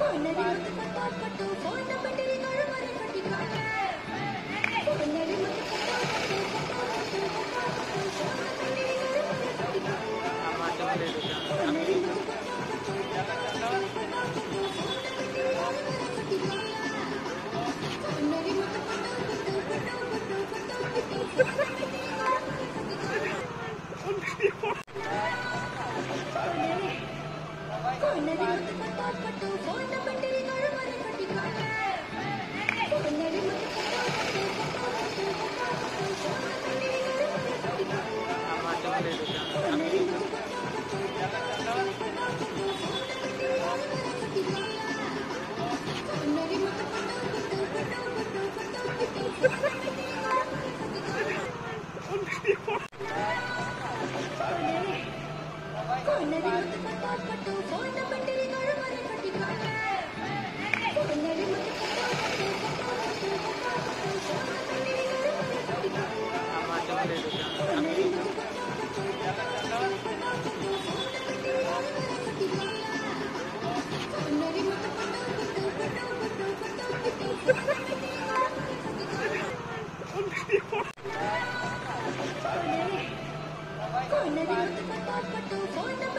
Ha ha ha! Maybe you'll be a top, but you'll こんなに。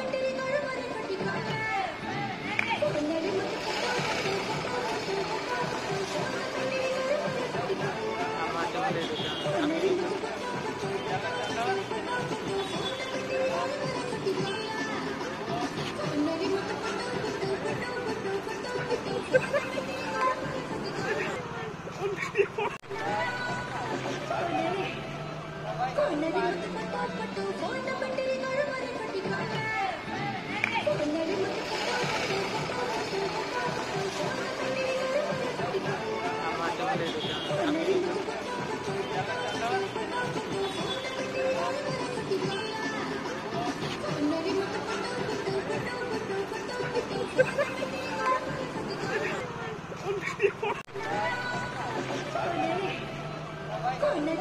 こん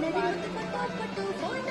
なに ఆకట్టు బోల్డ్